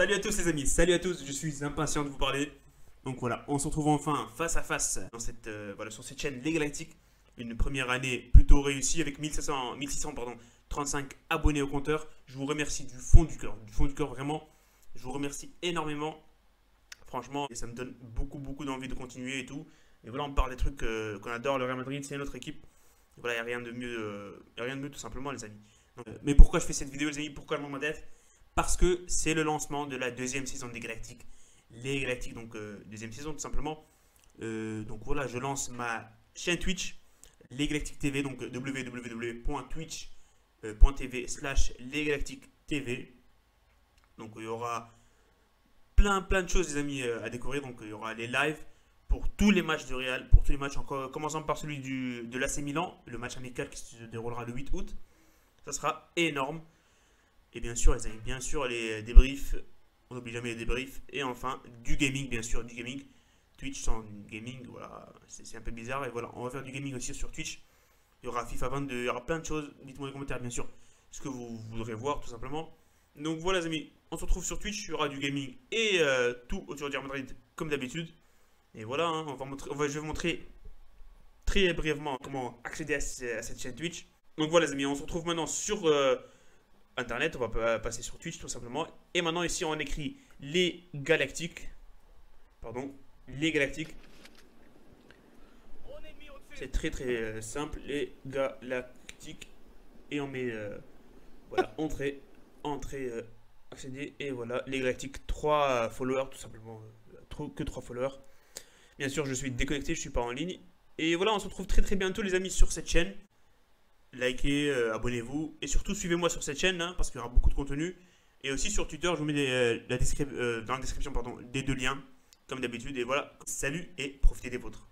Salut à tous les amis, salut à tous, je suis impatient de vous parler. Donc voilà, on se retrouve enfin face à face dans cette, euh, voilà, sur cette chaîne Les Galactiques. Une première année plutôt réussie avec 1500, 1600 pardon, 35 abonnés au compteur. Je vous remercie du fond du cœur, du fond du cœur vraiment. Je vous remercie énormément. Franchement, ça me donne beaucoup beaucoup d'envie de continuer et tout. Et voilà, on parle des trucs euh, qu'on adore. Le Real Madrid, c'est notre équipe. Et voilà, il n'y a rien de mieux, euh, a rien de mieux tout simplement les amis. Mais pourquoi je fais cette vidéo les amis? Pourquoi le moment d'être Parce que c'est le lancement de la deuxième saison des Galactiques. Les Galactiques, donc deuxième saison tout simplement. donc voilà, je lance ma chaîne Twitch, les Galactiques TV, donc www.twitch.tv slash les Galactiques TV. Donc il y aura plein plein de choses les amis à découvrir. Donc il y aura les lives pour tous les matchs du Real, pour tous les matchs, en commençant par celui du, de l'AC Milan, le match amical qui se déroulera le 8 août. Ça sera énorme. Et bien sûr, les amis, bien sûr, les débriefs, on n'oublie jamais les débriefs. Et enfin, du gaming, bien sûr, du gaming. Twitch sans gaming, voilà, c'est un peu bizarre. Et voilà, on va faire du gaming aussi sur Twitch. Il y aura FIFA 22, il y aura plein de choses. Dites-moi dans les commentaires, bien sûr, ce que vous voudrez voir, tout simplement. Donc voilà, les amis, on se retrouve sur Twitch. Il y aura du gaming et euh, tout autour du Real Madrid, comme d'habitude. Et voilà, hein, on va montrer, je vais vous montrer très brièvement comment accéder à, cette chaîne Twitch. Donc voilà les amis, on se retrouve maintenant sur euh, Internet, on va passer sur Twitch tout simplement. Et maintenant ici on écrit les galactiques. Pardon, les galactiques. C'est très très euh, simple, les galactiques. Et on met, euh, voilà, entrée, entrée, accéder. Et voilà, les galactiques, 3 followers tout simplement. que 3 followers. Bien sûr, je suis déconnecté, je suis pas en ligne. Et voilà, on se retrouve très très bientôt les amis sur cette chaîne. Likez, euh, abonnez-vous et surtout suivez-moi sur cette chaîne hein, parce qu'il y aura beaucoup de contenu. Et aussi sur Twitter, je vous mets euh, euh, dans la description pardon, des deux liens comme d'habitude. Et voilà, salut et profitez des vôtres.